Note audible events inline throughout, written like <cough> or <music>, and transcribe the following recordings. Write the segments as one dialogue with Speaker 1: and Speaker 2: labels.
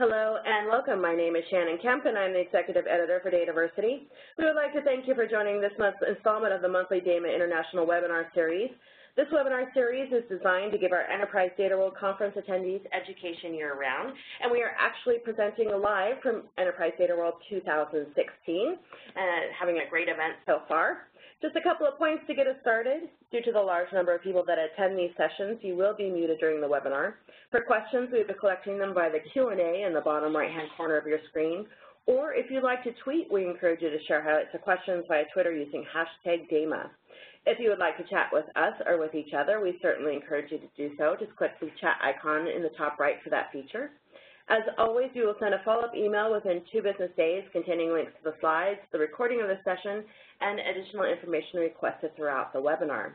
Speaker 1: Hello and welcome. My name is Shannon Kemp and I'm the Executive Editor for Dataversity. We would like to thank you for joining this month's installment of the monthly DAMA International webinar series. This webinar series is designed to give our Enterprise Data World Conference attendees education year-round, and we are actually presenting live from Enterprise Data World 2016 and uh, having a great event so far. Just a couple of points to get us started. Due to the large number of people that attend these sessions, you will be muted during the webinar. For questions, we'll be collecting them by the Q&A in the bottom right-hand corner of your screen. Or if you'd like to tweet, we encourage you to share highlights of questions via Twitter using hashtag DAMA. If you would like to chat with us or with each other, we certainly encourage you to do so. Just click the chat icon in the top right for that feature. As always, we will send a follow-up email within two business days containing links to the slides, the recording of the session, and additional information requested throughout the webinar.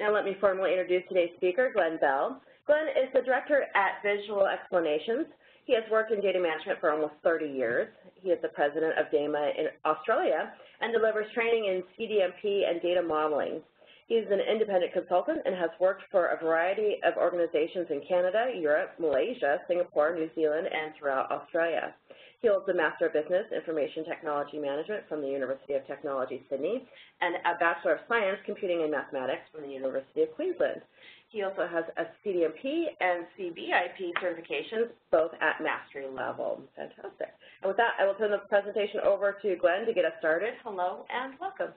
Speaker 1: Now let me formally introduce today's speaker, Glenn Bell. Glenn is the Director at Visual Explanations. He has worked in data management for almost 30 years. He is the President of DAMA in Australia and delivers training in CDMP and data modeling. He's an independent consultant and has worked for a variety of organizations in Canada, Europe, Malaysia, Singapore, New Zealand, and throughout Australia. He holds a Master of Business Information Technology Management from the University of Technology, Sydney, and a Bachelor of Science Computing and Mathematics from the University of Queensland. He also has a CDMP and CBIP certifications, both at mastery level. Fantastic. And with that, I will turn the presentation over to Glenn to get us started. Hello and welcome.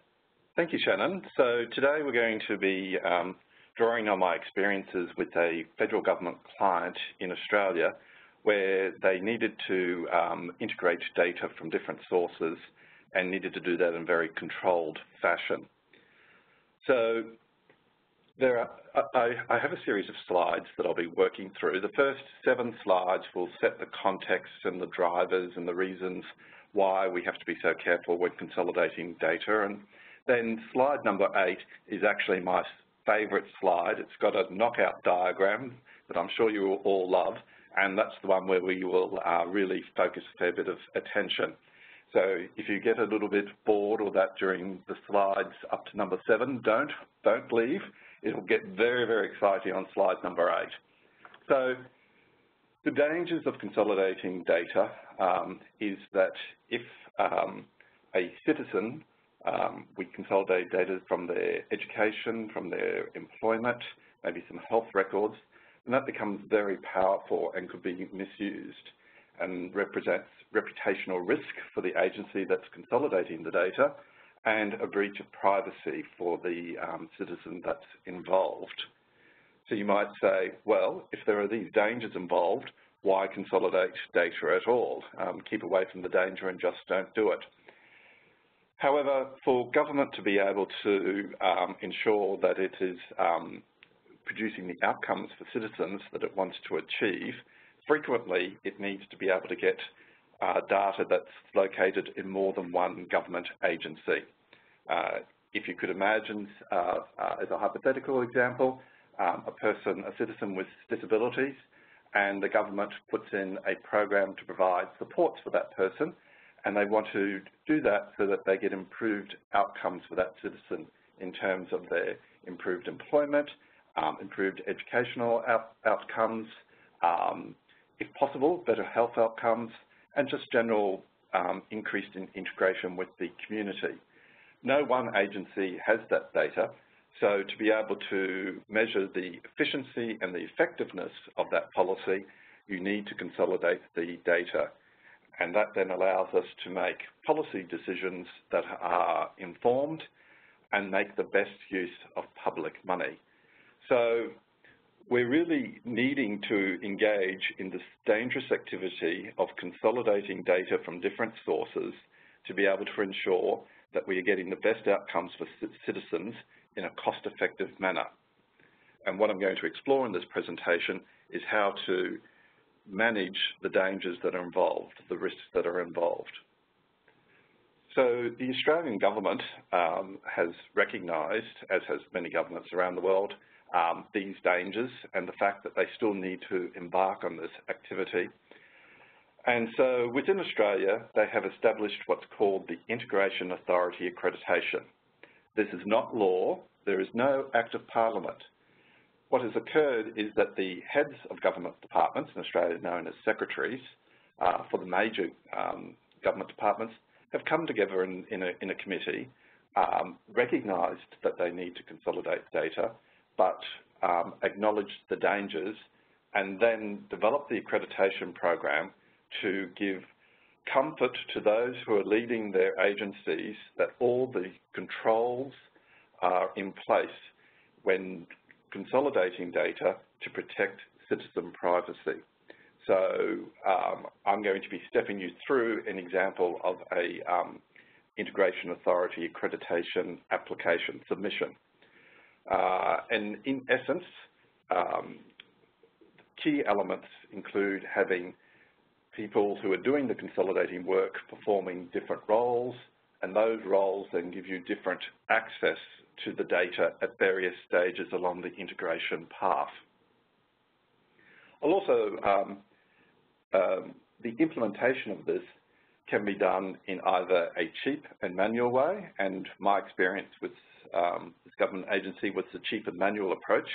Speaker 2: Thank you, Shannon. So today we're going to be um, drawing on my experiences with a federal government client in Australia where they needed to um, integrate data from different sources and needed to do that in a very controlled fashion. So there are, I, I, have a series of slides that I'll be working through. The first seven slides will set the context and the drivers and the reasons why we have to be so careful when consolidating data and then slide number eight is actually my favorite slide. It's got a knockout diagram that I'm sure you will all love, and that's the one where we will uh, really focus a fair bit of attention. So if you get a little bit bored or that during the slides up to number seven, don't, don't leave. It'll get very, very exciting on slide number eight. So the dangers of consolidating data um, is that if um, a citizen um, we consolidate data from their education, from their employment, maybe some health records, and that becomes very powerful and could be misused and represents reputational risk for the agency that's consolidating the data and a breach of privacy for the um, citizen that's involved. So you might say, well, if there are these dangers involved, why consolidate data at all? Um, keep away from the danger and just don't do it. However, for government to be able to um, ensure that it is um, producing the outcomes for citizens that it wants to achieve, frequently it needs to be able to get uh, data that's located in more than one government agency. Uh, if you could imagine, uh, uh as a hypothetical example, um, a person, a citizen with disabilities, and the government puts in a program to provide supports for that person, and they want to do that so that they get improved outcomes for that citizen in terms of their improved employment, um, improved educational out outcomes, um, if possible, better health outcomes, and just general um, increase in integration with the community. No one agency has that data, so to be able to measure the efficiency and the effectiveness of that policy, you need to consolidate the data and that then allows us to make policy decisions that are informed and make the best use of public money. So we're really needing to engage in this dangerous activity of consolidating data from different sources to be able to ensure that we are getting the best outcomes for citizens in a cost-effective manner. And what I'm going to explore in this presentation is how to manage the dangers that are involved, the risks that are involved. So the Australian government um, has recognised, as has many governments around the world, um, these dangers and the fact that they still need to embark on this activity. And so within Australia, they have established what's called the Integration Authority Accreditation. This is not law. There is no Act of Parliament. What has occurred is that the heads of government departments, in Australia known as secretaries, uh, for the major um, government departments have come together in, in, a, in a, committee, um, recognised that they need to consolidate data, but um, acknowledged the dangers and then developed the accreditation program to give comfort to those who are leading their agencies that all the controls are in place when consolidating data to protect citizen privacy. So um, I'm going to be stepping you through an example of a um, Integration Authority accreditation application submission. Uh, and in essence, um, key elements include having people who are doing the consolidating work performing different roles, and those roles then give you different access to the data at various stages along the integration path. I'll also, um, um, the implementation of this can be done in either a cheap and manual way, and my experience with um, this government agency was the cheap and manual approach.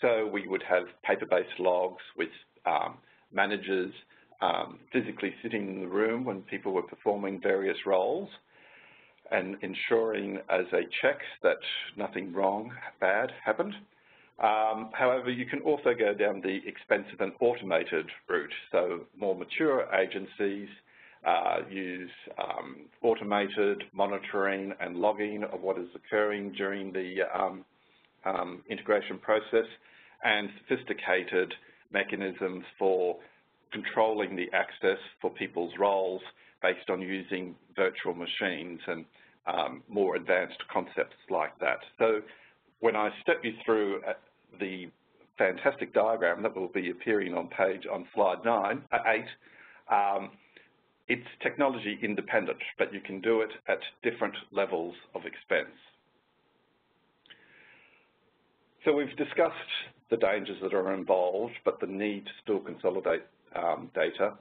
Speaker 2: So we would have paper-based logs with um, managers um, physically sitting in the room when people were performing various roles and ensuring as a check that nothing wrong, bad happened. Um, however, you can also go down the expensive and automated route. So more mature agencies uh, use um, automated monitoring and logging of what is occurring during the um, um integration process and sophisticated mechanisms for controlling the access for people's roles based on using virtual machines and um, more advanced concepts like that. So when I step you through uh, the fantastic diagram that will be appearing on page on slide nine, uh, eight, um, it's technology independent, but you can do it at different levels of expense. So we've discussed the dangers that are involved, but the need to still consolidate um, data.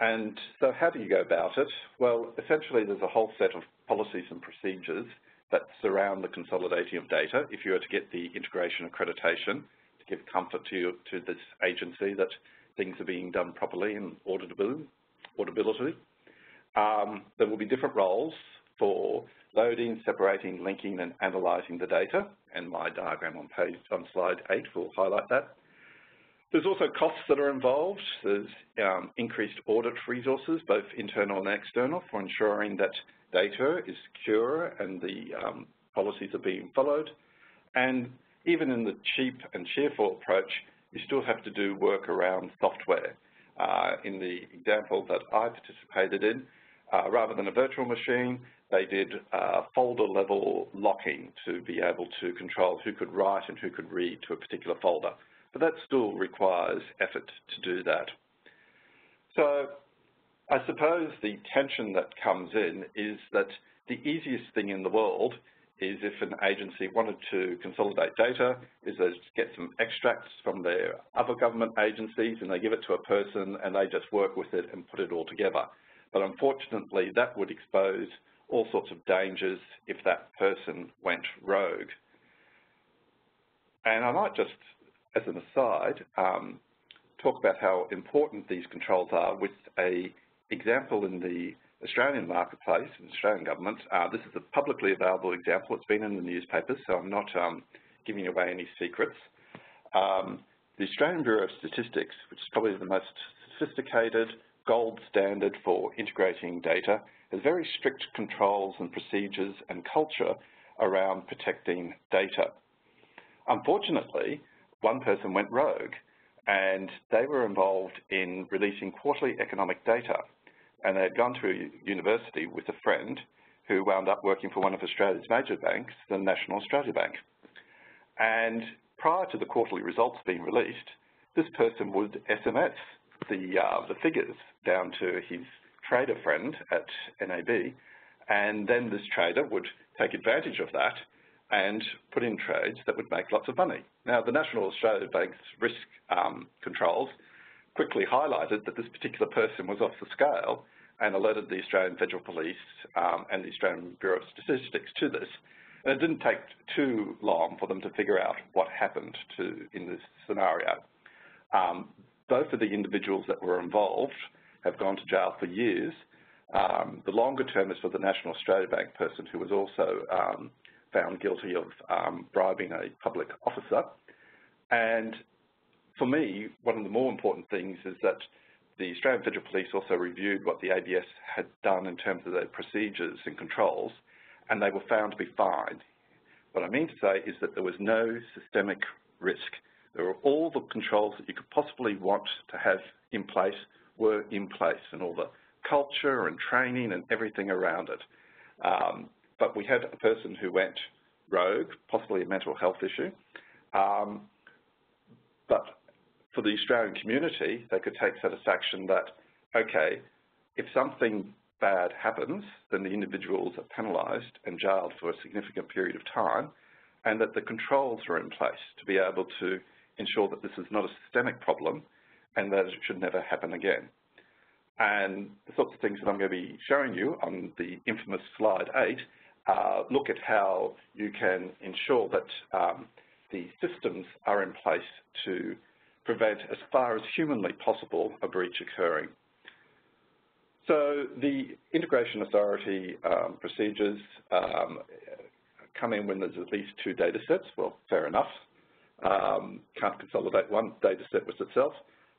Speaker 2: And so how do you go about it? Well, essentially there's a whole set of policies and procedures that surround the consolidating of data if you were to get the integration accreditation to give comfort to, to this agency that things are being done properly and auditability. auditability. Um, there will be different roles for loading, separating, linking and analysing the data and my diagram on page on slide 8 will highlight that. There's also costs that are involved. There's um, increased audit resources, both internal and external, for ensuring that data is secure and the um, policies are being followed. And even in the cheap and cheerful approach, you still have to do work around software. Uh, in the example that I participated in, uh, rather than a virtual machine, they did uh, folder level locking to be able to control who could write and who could read to a particular folder but that still requires effort to do that. So I suppose the tension that comes in is that the easiest thing in the world is if an agency wanted to consolidate data, is they get some extracts from their other government agencies and they give it to a person and they just work with it and put it all together. But unfortunately, that would expose all sorts of dangers if that person went rogue. And I might just as an aside, um, talk about how important these controls are with a example in the Australian marketplace, in the Australian government. Uh, this is a publicly available example. It's been in the newspapers, so I'm not um, giving away any secrets. Um, the Australian Bureau of Statistics, which is probably the most sophisticated gold standard for integrating data, has very strict controls and procedures and culture around protecting data. Unfortunately, one person went rogue and they were involved in releasing quarterly economic data. And they had gone to a university with a friend who wound up working for one of Australia's major banks, the National Australia Bank. And prior to the quarterly results being released, this person would SMS the, uh, the figures down to his trader friend at NAB, and then this trader would take advantage of that and put in trades that would make lots of money. Now, the National Australia Bank's risk um, controls quickly highlighted that this particular person was off the scale and alerted the Australian Federal Police um, and the Australian Bureau of Statistics to this. And it didn't take too long for them to figure out what happened to in this scenario. Um, both of the individuals that were involved have gone to jail for years. Um, the longer term is for the National Australia Bank person who was also um, found guilty of um, bribing a public officer. And for me, one of the more important things is that the Australian Federal Police also reviewed what the ABS had done in terms of their procedures and controls, and they were found to be fine. What I mean to say is that there was no systemic risk. There were all the controls that you could possibly want to have in place were in place, and all the culture and training and everything around it. Um, but we had a person who went rogue, possibly a mental health issue. Um, but for the Australian community, they could take satisfaction that, okay, if something bad happens, then the individuals are penalised and jailed for a significant period of time, and that the controls are in place to be able to ensure that this is not a systemic problem and that it should never happen again. And the sorts of things that I'm going to be showing you on the infamous slide 8 uh, look at how you can ensure that um, the systems are in place to prevent, as far as humanly possible, a breach occurring. So the integration authority um, procedures um, come in when there's at least two data sets. Well, fair enough. Um, can't consolidate one data set with itself.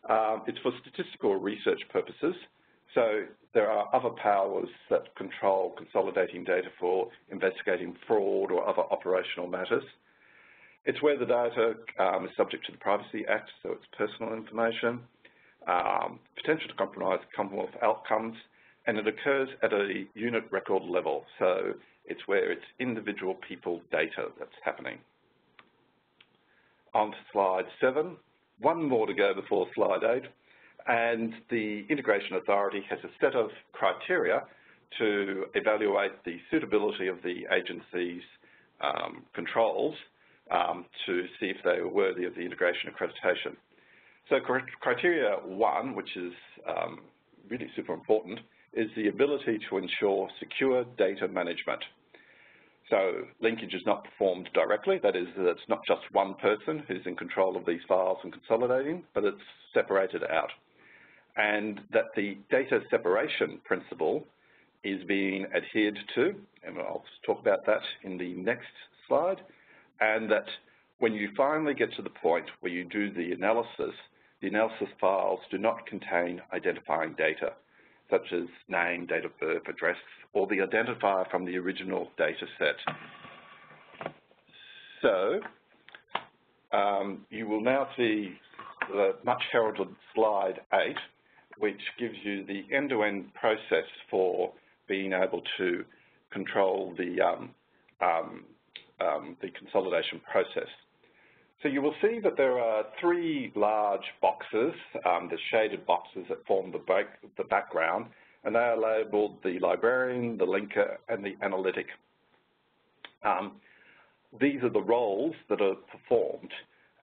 Speaker 2: Um, it's for statistical research purposes. So there are other powers that control consolidating data for investigating fraud or other operational matters. It's where the data um, is subject to the Privacy Act, so it's personal information, um, potential to compromise Commonwealth outcomes, and it occurs at a unit record level. So it's where it's individual people data that's happening. On to slide seven. One more to go before slide eight and the Integration Authority has a set of criteria to evaluate the suitability of the agency's um, controls um, to see if they are worthy of the integration accreditation. So criteria one, which is um, really super important, is the ability to ensure secure data management. So linkage is not performed directly, that is, it's not just one person who's in control of these files and consolidating, but it's separated out and that the data separation principle is being adhered to, and I'll talk about that in the next slide, and that when you finally get to the point where you do the analysis, the analysis files do not contain identifying data, such as name, date of birth, address, or the identifier from the original data set. So um, you will now see the much heralded slide 8, which gives you the end-to-end -end process for being able to control the, um, um, um, the consolidation process. So you will see that there are three large boxes, um, the shaded boxes that form the, back, the background, and they are labeled the librarian, the linker, and the analytic. Um, these are the roles that are performed,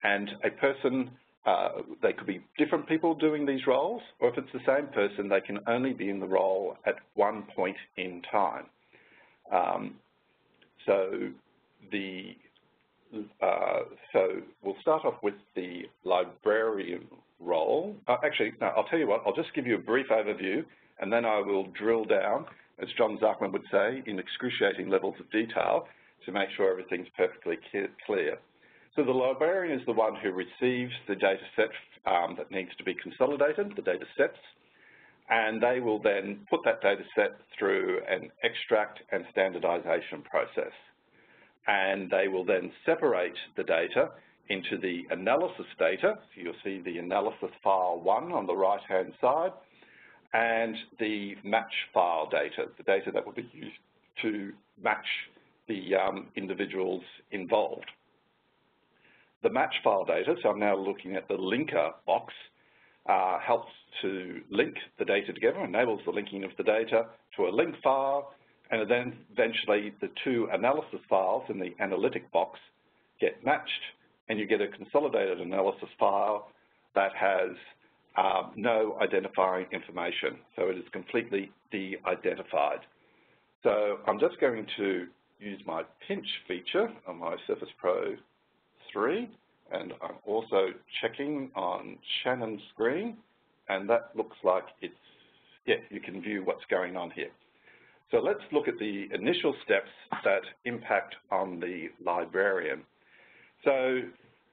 Speaker 2: and a person uh, they could be different people doing these roles, or if it's the same person, they can only be in the role at one point in time. Um, so the uh, so we'll start off with the librarian role. Uh, actually, no, I'll tell you what, I'll just give you a brief overview and then I will drill down, as John Zachman would say, in excruciating levels of detail to make sure everything's perfectly clear. So the librarian is the one who receives the data set um, that needs to be consolidated, the data sets, and they will then put that data set through an extract and standardization process. And they will then separate the data into the analysis data, so you'll see the analysis file one on the right-hand side, and the match file data, the data that will be used to match the um, individuals involved the match file data, so I'm now looking at the linker box, uh, helps to link the data together, enables the linking of the data to a link file, and then eventually the two analysis files in the analytic box get matched, and you get a consolidated analysis file that has um, no identifying information. So it is completely de-identified. So I'm just going to use my pinch feature on my Surface Pro 3, and I'm also checking on Shannon's screen, and that looks like it's yeah, you can view what's going on here. So let's look at the initial steps that impact on the librarian. So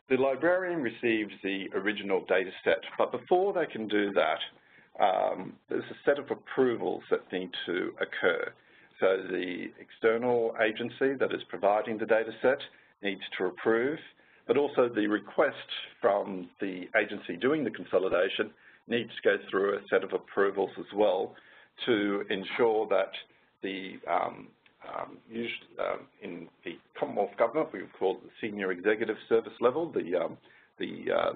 Speaker 2: the librarian receives the original data set, but before they can do that, um, there's a set of approvals that need to occur. So the external agency that is providing the data set needs to approve, but also the request from the agency doing the consolidation needs to go through a set of approvals as well to ensure that the um, um, um, in the Commonwealth Government, we call it the senior executive service level, the, um, the uh,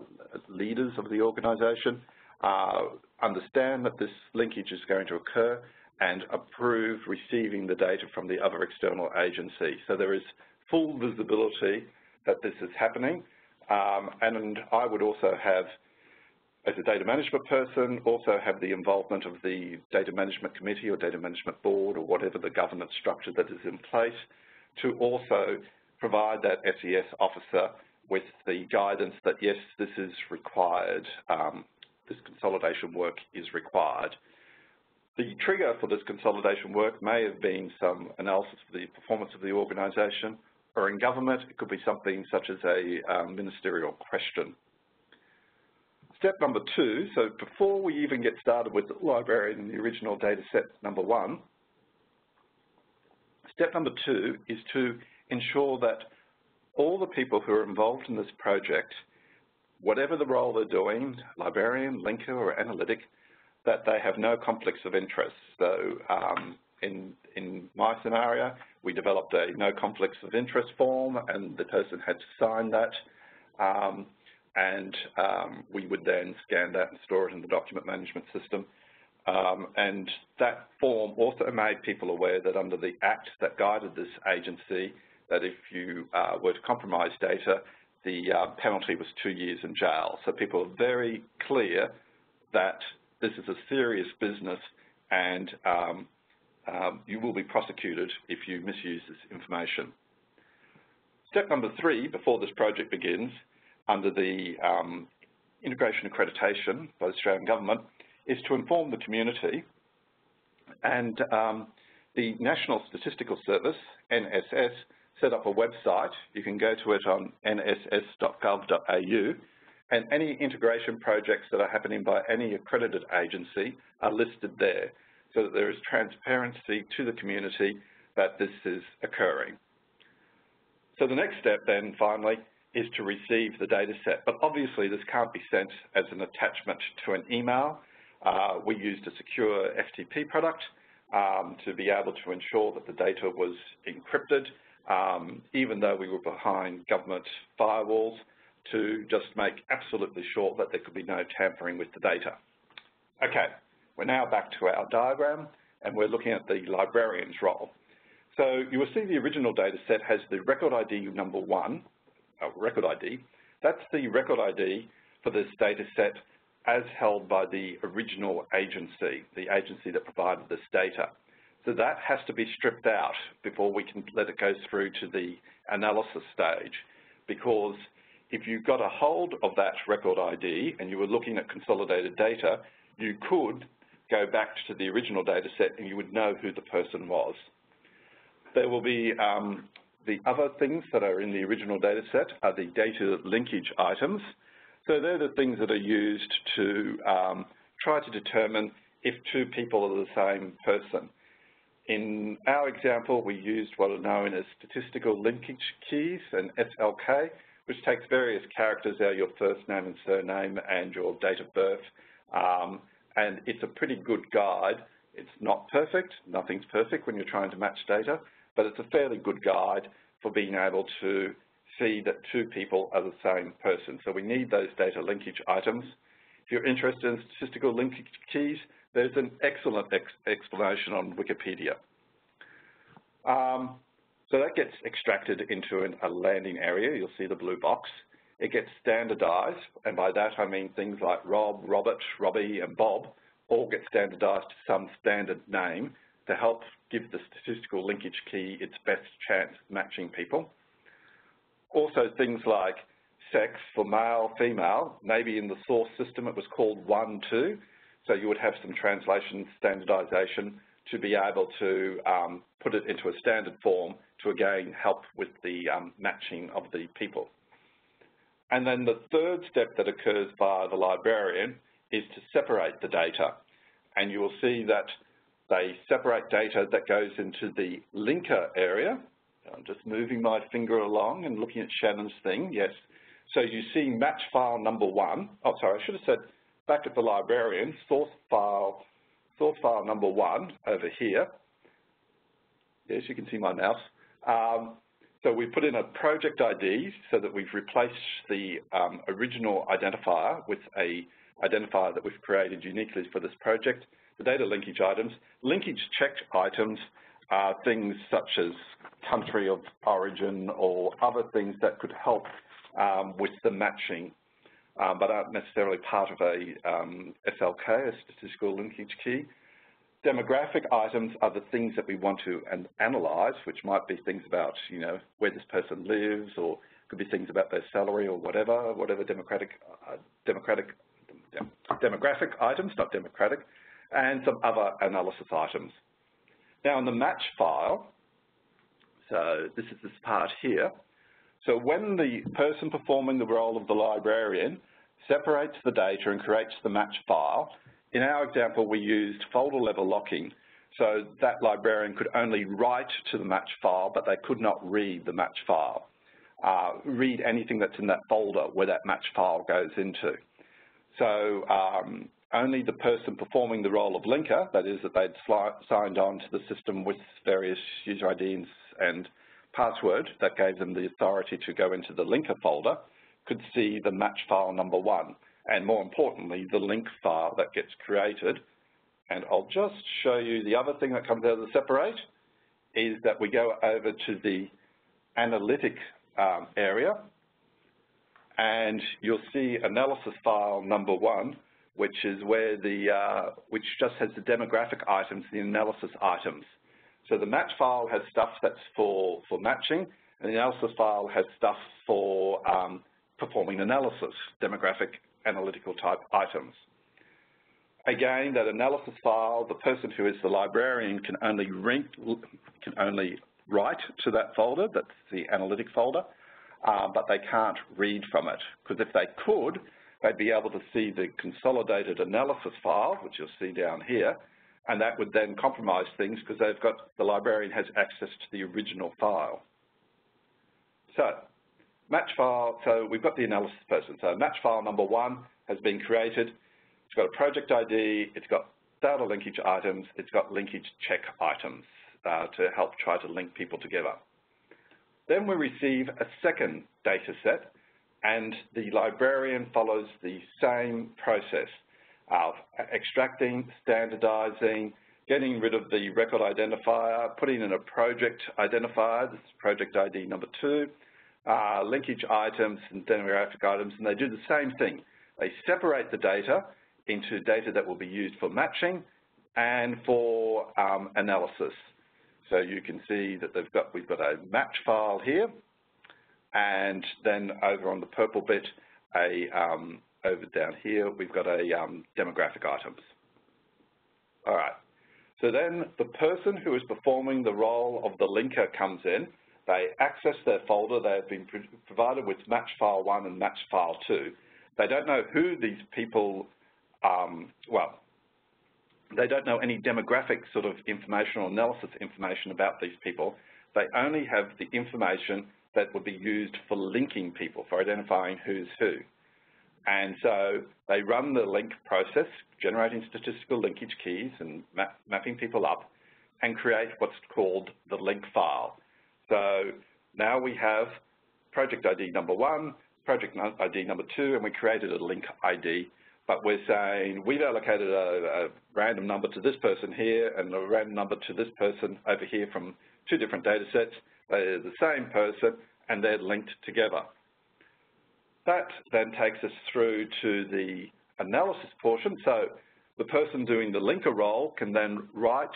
Speaker 2: leaders of the organisation, uh, understand that this linkage is going to occur and approve receiving the data from the other external agency. So there is full visibility that this is happening. Um, and I would also have as a data management person, also have the involvement of the data management committee or data management board or whatever the governance structure that is in place to also provide that SES officer with the guidance that yes, this is required, um, this consolidation work is required. The trigger for this consolidation work may have been some analysis of the performance of the organisation, or in government, it could be something such as a um, ministerial question Step number two, so before we even get started with the librarian and the original data set number one, step number two is to ensure that all the people who are involved in this project, whatever the role they're doing, librarian, linker or analytic, that they have no conflicts of interest. So um, in, in my scenario, we developed a no conflicts of interest form and the person had to sign that. Um, and um, we would then scan that and store it in the document management system. Um, and that form also made people aware that under the Act that guided this agency, that if you uh, were to compromise data, the uh, penalty was two years in jail. So people are very clear that this is a serious business and um, um, you will be prosecuted if you misuse this information. Step number three, before this project begins, under the um, integration accreditation by the Australian Government is to inform the community and um, the National Statistical Service, NSS, set up a website. You can go to it on nss.gov.au and any integration projects that are happening by any accredited agency are listed there so that there is transparency to the community that this is occurring. So the next step then finally is to receive the data set. But obviously this can't be sent as an attachment to an email. Uh, we used a secure FTP product um, to be able to ensure that the data was encrypted, um, even though we were behind government firewalls, to just make absolutely sure that there could be no tampering with the data. Okay, we're now back to our diagram, and we're looking at the librarian's role. So you will see the original data set has the record ID number one, uh, record ID, that's the record ID for this data set as held by the original agency, the agency that provided this data. So that has to be stripped out before we can let it go through to the analysis stage because if you got a hold of that record ID and you were looking at consolidated data, you could go back to the original data set and you would know who the person was. There will be um, the other things that are in the original data set are the data linkage items. So they're the things that are used to um, try to determine if two people are the same person. In our example, we used what are known as statistical linkage keys, and SLK, which takes various characters out your first name and surname and your date of birth. Um, and it's a pretty good guide. It's not perfect. Nothing's perfect when you're trying to match data, but it's a fairly good guide for being able to see that two people are the same person. So we need those data linkage items. If you're interested in statistical linkage keys, there's an excellent ex explanation on Wikipedia. Um, so that gets extracted into an, a landing area. You'll see the blue box. It gets standardized, and by that I mean things like Rob, Robert, Robbie, and Bob all get standardized to some standard name to help give the statistical linkage key its best chance of matching people. Also things like sex for male, female, maybe in the source system it was called 1, 2. So you would have some translation standardization to be able to um, put it into a standard form to again help with the um, matching of the people. And then the third step that occurs by the librarian is to separate the data. And you will see that they separate data that goes into the linker area. I'm just moving my finger along and looking at Shannon's thing, yes. So you see match file number one. Oh, sorry, I should have said back at the librarian, source file, source file number one over here. Yes, you can see my mouse. Um, so we put in a project ID so that we've replaced the um, original identifier with a identifier that we've created uniquely for this project. The data linkage items. Linkage check items are things such as country of origin or other things that could help um, with the matching, um, but aren't necessarily part of a um, SLK, a statistical linkage key. Demographic items are the things that we want to analyze, which might be things about, you know, where this person lives, or could be things about their salary or whatever, whatever democratic, uh, democratic, dem demographic items, not democratic, and some other analysis items. Now in the match file, so this is this part here, so when the person performing the role of the librarian separates the data and creates the match file, in our example, we used folder level locking, so that librarian could only write to the match file, but they could not read the match file, uh, read anything that's in that folder where that match file goes into. So um, only the person performing the role of linker, that is that they'd signed on to the system with various user IDs and password that gave them the authority to go into the linker folder, could see the match file number one and more importantly, the link file that gets created. And I'll just show you the other thing that comes out of the separate is that we go over to the analytic um, area and you'll see analysis file number one, which is where the, uh, which just has the demographic items, the analysis items. So the match file has stuff that's for, for matching, and the analysis file has stuff for um, performing analysis, demographic analytical type items. Again, that analysis file, the person who is the librarian can only, can only write to that folder, that's the analytic folder, uh, but they can't read from it. Because if they could, they'd be able to see the consolidated analysis file, which you'll see down here, and that would then compromise things because they've got, the librarian has access to the original file. So match file, so we've got the analysis person. So match file number one has been created. It's got a project ID, it's got data linkage items, it's got linkage check items uh, to help try to link people together. Then we receive a second data set, and the librarian follows the same process of extracting, standardizing, getting rid of the record identifier, putting in a project identifier, this is project ID number two, uh, linkage items and demographic items, and they do the same thing. They separate the data into data that will be used for matching and for um, analysis. So you can see that they've got, we've got a match file here, and then over on the purple bit, a um, over down here, we've got a um, demographic items. All right. So then the person who is performing the role of the linker comes in they access their folder. They have been provided with match file one and match file two. They don't know who these people, um, well, they don't know any demographic sort of information or analysis information about these people. They only have the information that would be used for linking people, for identifying who's who. And so they run the link process, generating statistical linkage keys and map mapping people up, and create what's called the link file. So now we have project ID number one, project ID number two, and we created a link ID. But we're saying we've allocated a, a random number to this person here and a random number to this person over here from two different data sets. They're the same person and they're linked together. That then takes us through to the analysis portion. So the person doing the linker role can then write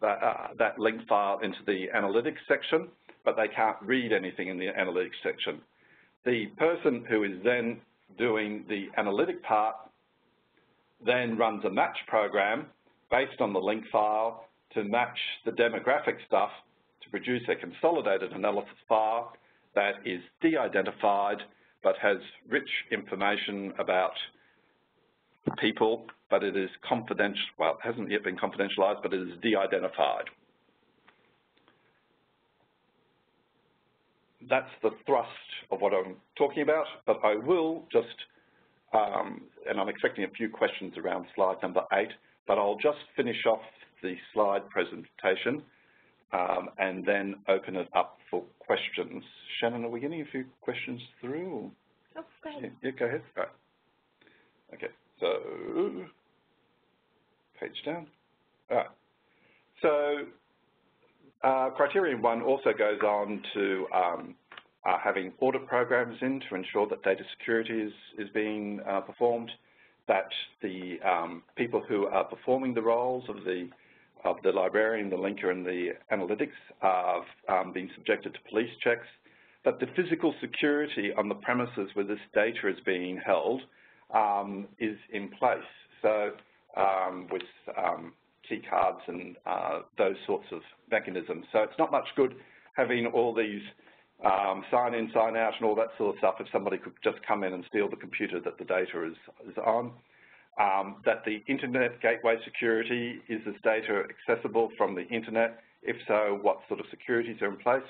Speaker 2: that, uh, that link file into the analytics section but they can't read anything in the analytics section. The person who is then doing the analytic part then runs a match program based on the link file to match the demographic stuff to produce a consolidated analysis file that is de-identified but has rich information about people, but it is confidential, well, it hasn't yet been confidentialized, but it is de-identified. That's the thrust of what I'm talking about, but I will just, um, and I'm expecting a few questions around slide number eight, but I'll just finish off the slide presentation um, and then open it up for questions. Shannon, are we getting a few questions through?
Speaker 1: Oh, go ahead.
Speaker 2: Yeah, go ahead. Right. Okay, so page down. All right. So criterion one also goes on to um, uh, having audit programs in to ensure that data security is, is being uh, performed, that the um, people who are performing the roles of the of the librarian, the linker, and the analytics are um, being subjected to police checks, that the physical security on the premises where this data is being held um, is in place. So um, with um, key cards and uh, those sorts of mechanisms. So it's not much good having all these um, sign in, sign out, and all that sort of stuff if somebody could just come in and steal the computer that the data is, is on um, that the Internet gateway security, is this data accessible from the Internet? If so, what sort of securities are in place?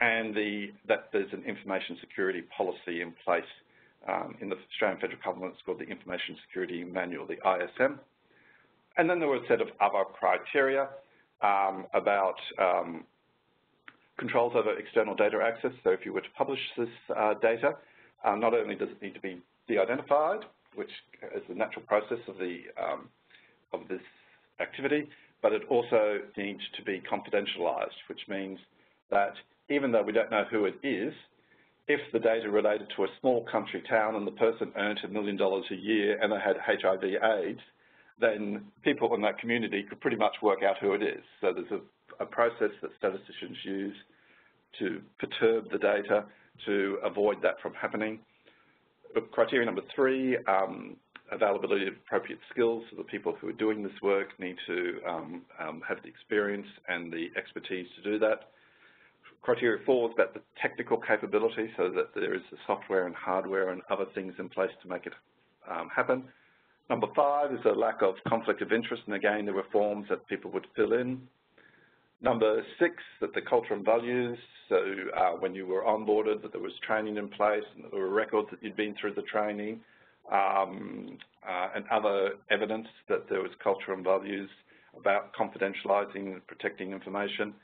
Speaker 2: And the, that there's an information security policy in place um, in the Australian Federal Government, it's called the Information Security Manual, the ISM. And then there were a set of other criteria um, about um, controls over external data access. So if you were to publish this uh, data, uh, not only does it need to be de-identified, which is the natural process of the um, of this activity, but it also needs to be confidentialized, which means that even though we don't know who it is, if the data related to a small country town and the person earned a million dollars a year and they had HIV AIDS, then people in that community could pretty much work out who it is. So there's a, a process that statisticians use to perturb the data to avoid that from happening criteria number three, um, availability of appropriate skills. So the people who are doing this work need to um, um, have the experience and the expertise to do that. Criteria four is about the technical capability, so that there is the software and hardware and other things in place to make it um, happen. Number five is a lack of conflict of interest, and again, there were forms that people would fill in. Number six, that the culture and values, so uh, when you were onboarded, that there was training in place and there were records that you'd been through the training, um, uh, and other evidence that there was culture and values about confidentializing and protecting information.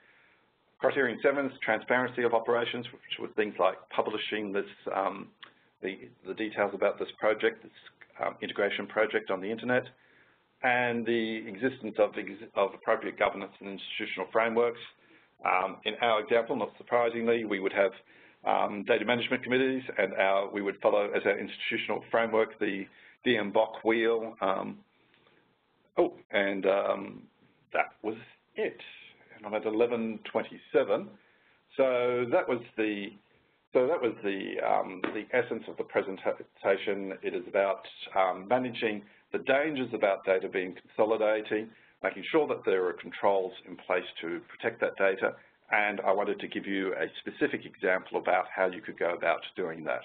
Speaker 2: Criterion seven is transparency of operations, which was things like publishing this, um, the, the details about this project, this um, integration project on the internet and the existence of, of appropriate governance and institutional frameworks. Um, in our example, not surprisingly, we would have um, data management committees and our, we would follow as our institutional framework the DM-BOK wheel. Um, oh, and um, that was it. And I'm at 1127. So that was the so that was the um, the essence of the presentation. It is about um, managing the dangers about data being consolidating, making sure that there are controls in place to protect that data, and I wanted to give you a specific example about how you could go about doing that.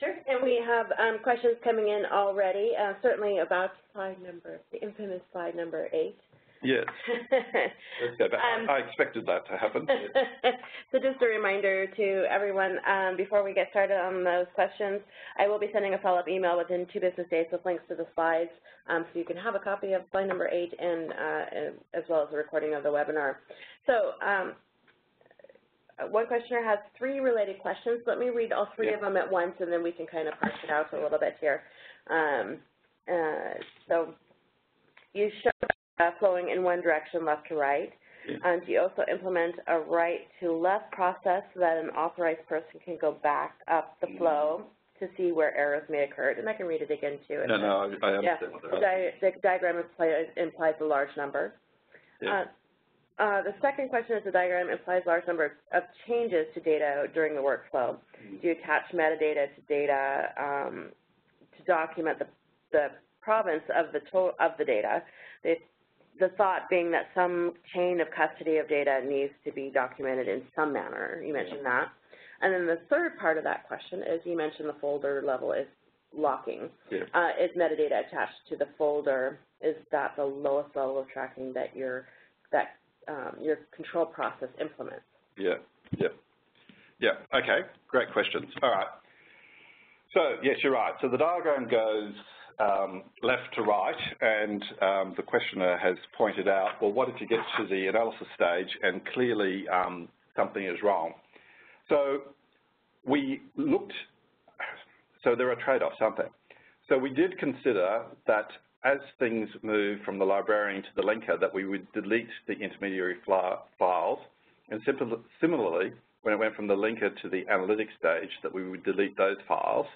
Speaker 1: Sure, and we have um, questions coming in already, uh, certainly about slide number, the infamous slide number eight.
Speaker 2: Yes. okay, <laughs> um, I expected that to happen. <laughs>
Speaker 1: so just a reminder to everyone, um, before we get started on those questions, I will be sending a follow-up email within two business days with links to the slides, um, so you can have a copy of slide number eight and uh, as well as a recording of the webinar. So um, one questioner has three related questions. Let me read all three yeah. of them at once, and then we can kind of parse it out a little bit here. Um, uh, so you showed flowing in one direction, left to right. And you also implement a right to left process so that an authorized person can go back up the flow to see where errors may occur. And I can read it again too.
Speaker 2: No, no, I, I understand
Speaker 1: yeah. the, di the diagram implies, a large number. Yeah. Uh, uh, the second question is the diagram implies large number of changes to data during the workflow. Mm -hmm. Do you attach metadata to data um, to document the, the provenance of the, of the data. It, the thought being that some chain of custody of data needs to be documented in some manner. You mentioned that. And then the third part of that question is you mentioned the folder level is locking.
Speaker 2: Yeah.
Speaker 1: Uh, is metadata attached to the folder? Is that the lowest level of tracking that your that um, your control process implements?
Speaker 2: Yeah, yeah, yeah. Okay, great questions. All right. So yes, you're right. So the diagram goes um, left to right, and um, the questioner has pointed out, well, what if you get to the analysis stage and clearly um, something is wrong? So we looked, so there are trade-offs, aren't there? So we did consider that as things move from the librarian to the linker, that we would delete the intermediary files, and similarly, when it went from the linker to the analytic stage, that we would delete those files.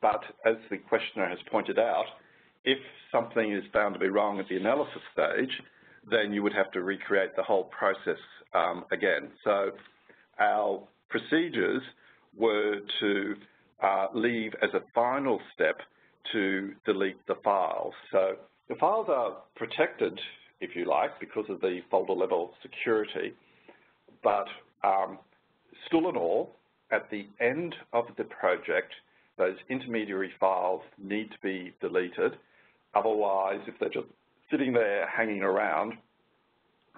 Speaker 2: But as the questioner has pointed out, if something is found to be wrong at the analysis stage, then you would have to recreate the whole process um, again. So our procedures were to uh, leave as a final step to delete the files. So the files are protected, if you like, because of the folder level security, but um, still and all, at the end of the project, those intermediary files need to be deleted. Otherwise, if they're just sitting there hanging around,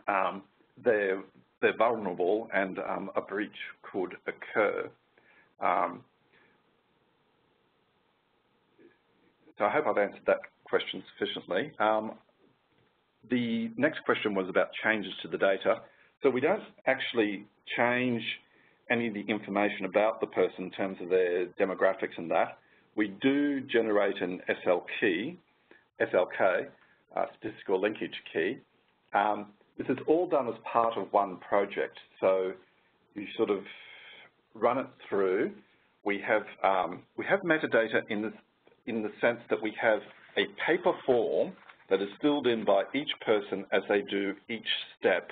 Speaker 2: um, they're, they're vulnerable and um, a breach could occur. Um, so I hope I've answered that question sufficiently. Um, the next question was about changes to the data. So we don't actually change any of the information about the person in terms of their demographics and that. We do generate an SL key, SLK, uh, statistical linkage key. Um, this is all done as part of one project. So you sort of run it through. We have um, we have metadata in the in the sense that we have a paper form that is filled in by each person as they do each step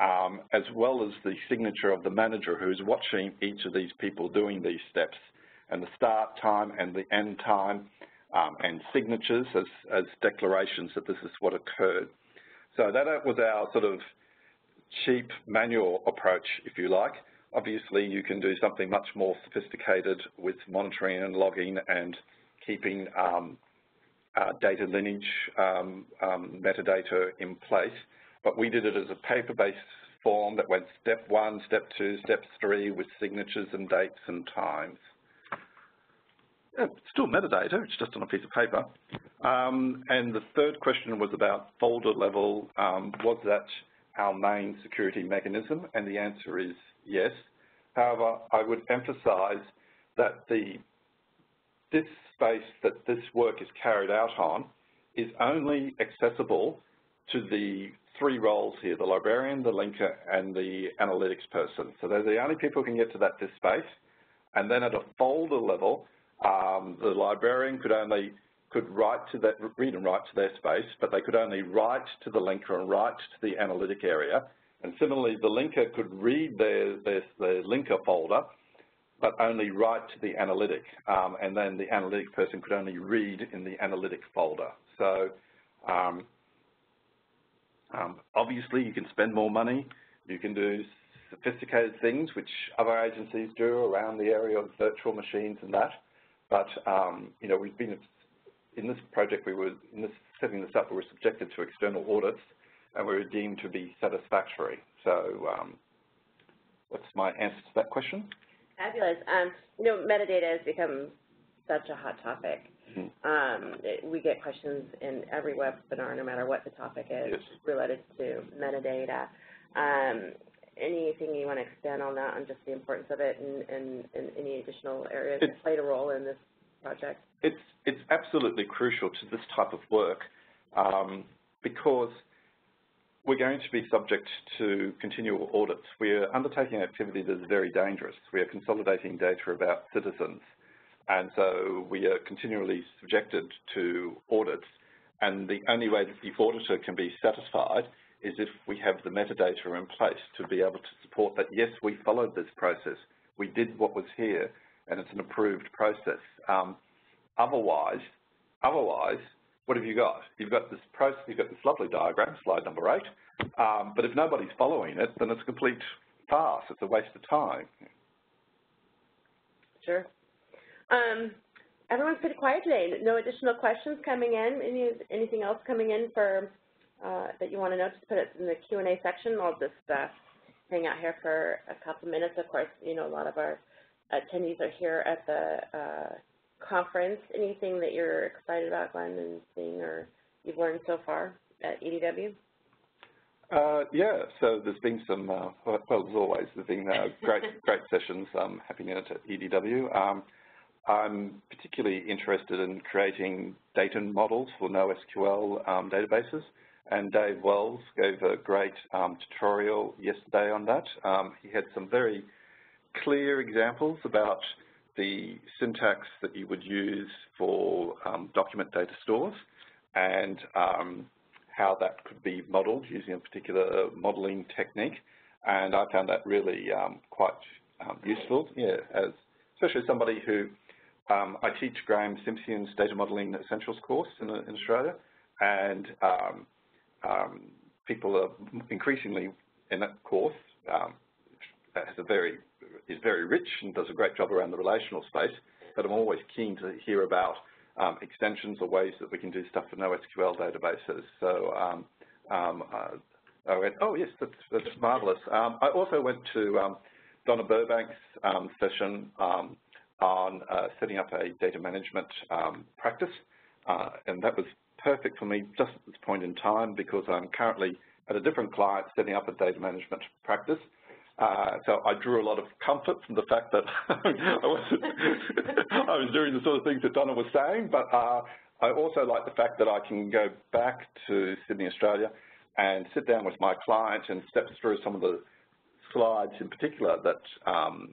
Speaker 2: um, as well as the signature of the manager who's watching each of these people doing these steps and the start time and the end time um, and signatures as, as declarations that this is what occurred. So that was our sort of cheap manual approach, if you like. Obviously, you can do something much more sophisticated with monitoring and logging and keeping um, uh, data lineage um, um, metadata in place but we did it as a paper-based form that went step one, step two, step three with signatures and dates and times. Yeah, still metadata, it's just on a piece of paper. Um, and the third question was about folder level. Um, was that our main security mechanism? And the answer is yes. However, I would emphasize that the this space that this work is carried out on is only accessible to the three roles here, the librarian, the linker, and the analytics person. So they're the only people who can get to that disk space. And then at a folder level, um, the librarian could only could write to that, read and write to their space, but they could only write to the linker and write to the analytic area. And similarly, the linker could read their, their, their linker folder, but only write to the analytic. Um, and then the analytic person could only read in the analytic folder. So um, um, obviously, you can spend more money. You can do sophisticated things, which other agencies do around the area of virtual machines and that. But, um, you know, we've been, in this project, we were, in this, setting this up, we were subjected to external audits and we were deemed to be satisfactory. So um, what's my answer to that question?
Speaker 1: Fabulous. Um, you know, metadata has become such a hot topic. Mm-hmm. Um, it, we get questions in every webinar, no matter what the topic is,
Speaker 2: yes.
Speaker 1: related to metadata. Um, anything you want to expand on that, on just the importance of it and, and, and any additional areas it's, that played a role in this project?
Speaker 2: It's, it's absolutely crucial to this type of work um, because we're going to be subject to continual audits. We're undertaking activity that is very dangerous. We are consolidating data about citizens. And so we are continually subjected to audits. And the only way that the auditor can be satisfied is if we have the metadata in place to be able to support that, yes, we followed this process. We did what was here, and it's an approved process. Um, otherwise, otherwise, what have you got? You've got this process, you've got this lovely diagram, slide number eight, um, but if nobody's following it, then it's a complete farce. It's a waste of time.
Speaker 1: Sure. Um, everyone's pretty quiet today. No additional questions coming in. Any, anything else coming in for uh, that you want to know? Just put it in the Q&A section. I'll just uh, hang out here for a couple minutes. Of course, you know, a lot of our attendees are here at the uh, conference. Anything that you're excited about, Glen, and seeing or you've learned so far at EDW?
Speaker 2: Uh, yeah, so there's been some, uh, well, as always, there's been uh, great, great sessions um, happening at EDW. Um, I'm particularly interested in creating data models for NoSQL um, databases, and Dave Wells gave a great um, tutorial yesterday on that. Um, he had some very clear examples about the syntax that you would use for um, document data stores and um, how that could be modeled using a particular modeling technique. And I found that really um, quite useful, yeah, as especially somebody who um, I teach Graeme Simsion's Data Modeling Essentials course in, in Australia, and um, um, people are increasingly in that course um, has a very is very rich and does a great job around the relational space. But I'm always keen to hear about um, extensions or ways that we can do stuff for NoSQL databases. So uh, I went, oh yes, that's, that's marvelous. I also went to Donna Burbank's session on uh, setting up a data management practice, uh, and that was perfect for me just at this point in time because I'm currently at a different client setting up a data management practice. Uh, so I drew a lot of comfort from the fact that <laughs> I, was, <laughs> I was doing the sort of things that Donna was saying, but uh, I also like the fact that I can go back to Sydney, Australia and sit down with my client and step through some of the slides in particular that um,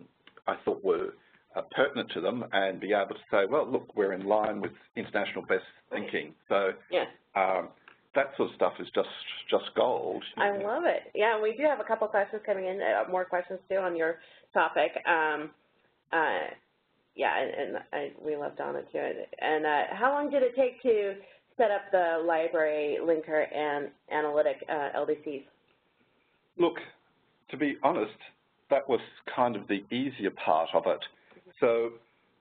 Speaker 2: I thought were pertinent to them and be able to say, well, look, we're in line with international best thinking. So
Speaker 1: yes.
Speaker 2: um, that sort of stuff is just just gold.
Speaker 1: I love it. Yeah, we do have a couple questions coming in, uh, more questions too on your topic. Um, uh, yeah, and, and I, we love Donna too. And uh, how long did it take to set up the library linker and analytic uh, LDCs?
Speaker 2: Look, to be honest, that was kind of the easier part of it. So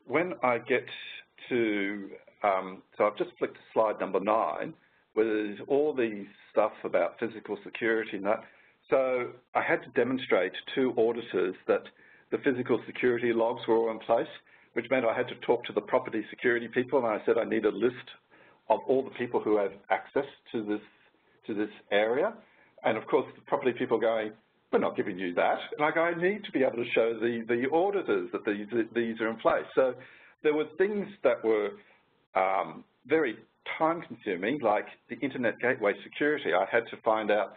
Speaker 2: when I get to, um, so I've just flicked to slide number nine, where there's all the stuff about physical security and that. So I had to demonstrate to auditors that the physical security logs were all in place, which meant I had to talk to the property security people, and I said I need a list of all the people who have access to this to this area. And of course, the property people going, we're not giving you that. And I need to be able to show the, the auditors that these, these are in place. So there were things that were um, very time-consuming, like the Internet Gateway Security. I had to find out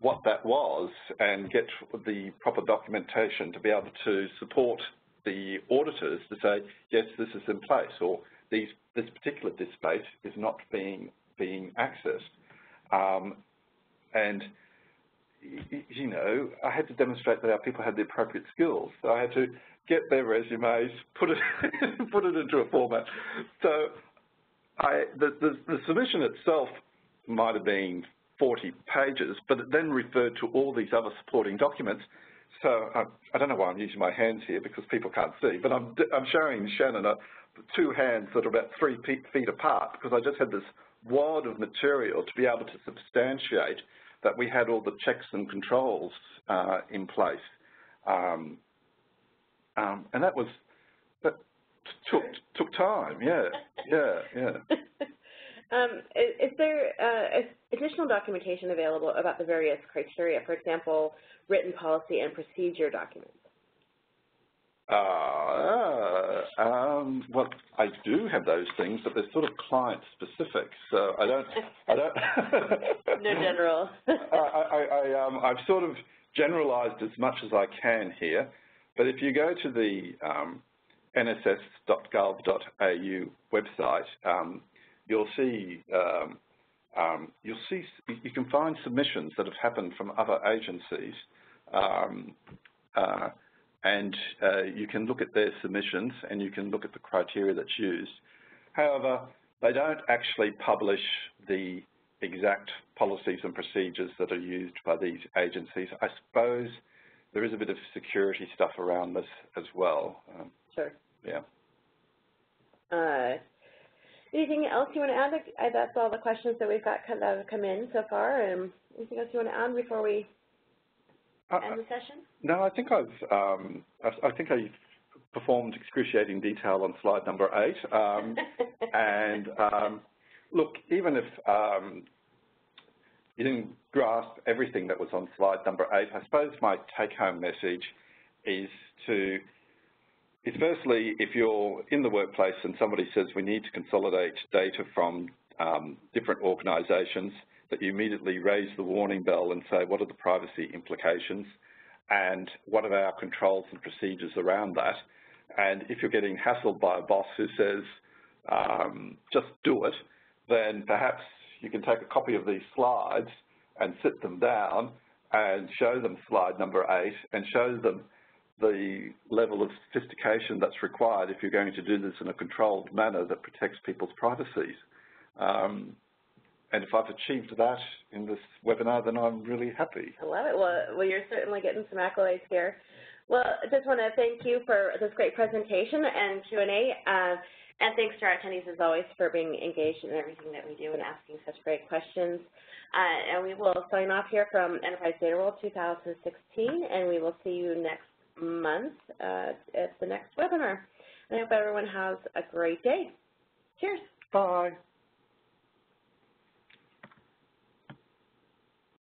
Speaker 2: what that was and get the proper documentation to be able to support the auditors to say, yes, this is in place, or these, this particular disk space is not being, being accessed. Um, and, you know, I had to demonstrate that our people had the appropriate skills. So I had to get their resumes, put it, <laughs> put it into a format. So I, the, the, the submission itself might have been 40 pages, but it then referred to all these other supporting documents. So I, I don't know why I'm using my hands here because people can't see, but I'm, I'm showing Shannon a, two hands that are about three feet apart because I just had this wad of material to be able to substantiate that we had all the checks and controls uh, in place. Um, um, and that was took took time. Yeah, yeah, yeah. <laughs>
Speaker 1: um, is, is, there uh, additional documentation available about the various criteria? For example, written policy and procedure documents.
Speaker 2: Uh, um, well, I do have those things, but they're sort of client specific, so I don't. I don't. <laughs>
Speaker 1: no general. <laughs>
Speaker 2: I, I, I, um, I've sort of generalized as much as I can here, but if you go to the um, nss.gov.au website, um, you'll see um, um, you'll see you can find submissions that have happened from other agencies, um, uh, and uh, you can look at their submissions and you can look at the criteria that's used. However, they don't actually publish the exact policies and procedures that are used by these agencies. I suppose there is a bit of security stuff around this as well. Um,
Speaker 1: sure.
Speaker 2: Yeah.
Speaker 1: Uh, anything else you want to add? I, that's all the questions that we've got that have come in so far. And anything else you want to add before we end the session?
Speaker 2: No, I think I've um, I, I, think I performed excruciating detail on slide number eight. Um, <laughs> and um, look, even if um, you didn't grasp everything that was on slide number eight. I suppose my take-home message is to is firstly, if you're in the workplace and somebody says we need to consolidate data from um, different organisations, that you immediately raise the warning bell and say, what are the privacy implications and what are our controls and procedures around that? And if you're getting hassled by a boss who says, um, just do it, then perhaps you can take a copy of these slides and sit them down and show them slide number eight and show them the level of sophistication that's required if you're going to do this in a controlled manner that protects people's privacies. Um, and if I've achieved that in this webinar, then I'm really happy.
Speaker 1: I love it. Well, well you're certainly getting some accolades here. Well, I just want to thank you for this great presentation and Q&A. Uh, and thanks to our attendees, as always, for being engaged in everything that we do and asking such great questions. Uh, and we will sign off here from Enterprise Data World 2016, and we will see you next month uh, at the next webinar. And I hope everyone has a great day. Cheers.
Speaker 2: Bye.